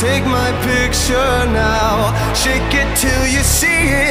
take my picture now. Shake it till you see it.